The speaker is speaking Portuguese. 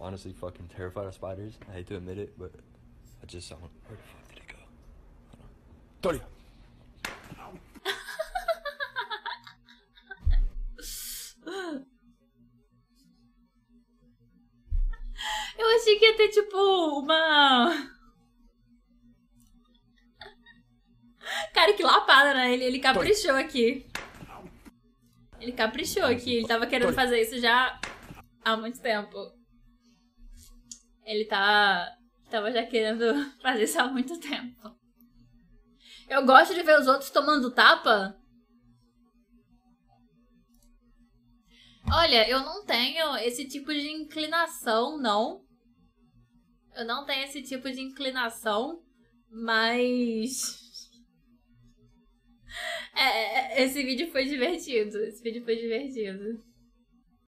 honestly fucking terrified of spiders. I hate to admit it, but I just one. Where the fuck did it go? Hold on. Eu achei que ia ter, tipo, uma. Cara, que lapada, né? Ele, ele caprichou aqui. Ele caprichou aqui. Ele tava querendo fazer isso já há muito tempo. Ele tá. Tava já querendo fazer isso há muito tempo. Eu gosto de ver os outros tomando tapa. Olha, eu não tenho esse tipo de inclinação, não. Eu não tenho esse tipo de inclinação, mas. É, é, esse vídeo foi divertido. Esse vídeo foi divertido.